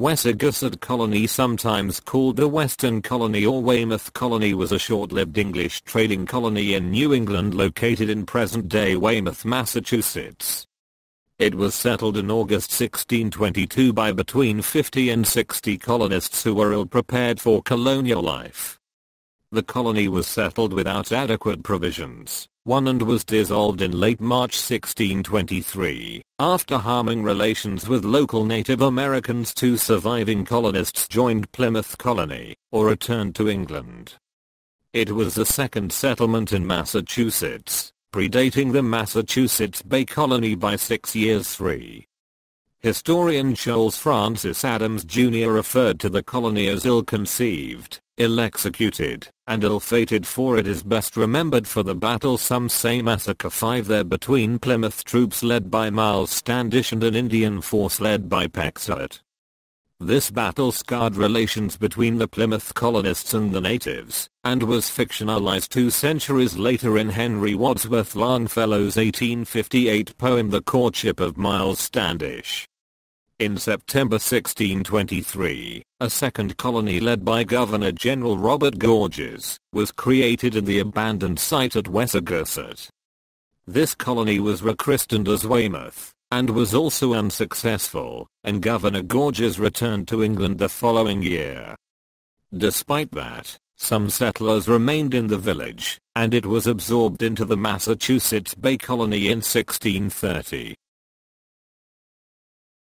Wessagusset Colony sometimes called the Weston Colony or Weymouth Colony was a short-lived English trading colony in New England located in present-day Weymouth, Massachusetts. It was settled in August 1622 by between 50 and 60 colonists who were ill-prepared for colonial life. The colony was settled without adequate provisions, one and was dissolved in late March 1623. After harming relations with local Native Americans two surviving colonists joined Plymouth Colony, or returned to England. It was the second settlement in Massachusetts, predating the Massachusetts Bay Colony by six years 3. Historian Charles Francis Adams Jr. referred to the colony as ill-conceived, ill-executed, and ill-fated for it is best remembered for the battle some say massacre 5 there between Plymouth troops led by Miles Standish and an Indian force led by Pecksuot. This battle scarred relations between the Plymouth colonists and the natives, and was fictionalized two centuries later in Henry Wadsworth Longfellow's 1858 poem The Courtship of Miles Standish. In September 1623, a second colony led by Governor-General Robert Gorges was created in the abandoned site at Wessagusset. This colony was rechristened as Weymouth, and was also unsuccessful, and Governor Gorges returned to England the following year. Despite that, some settlers remained in the village, and it was absorbed into the Massachusetts Bay Colony in 1630.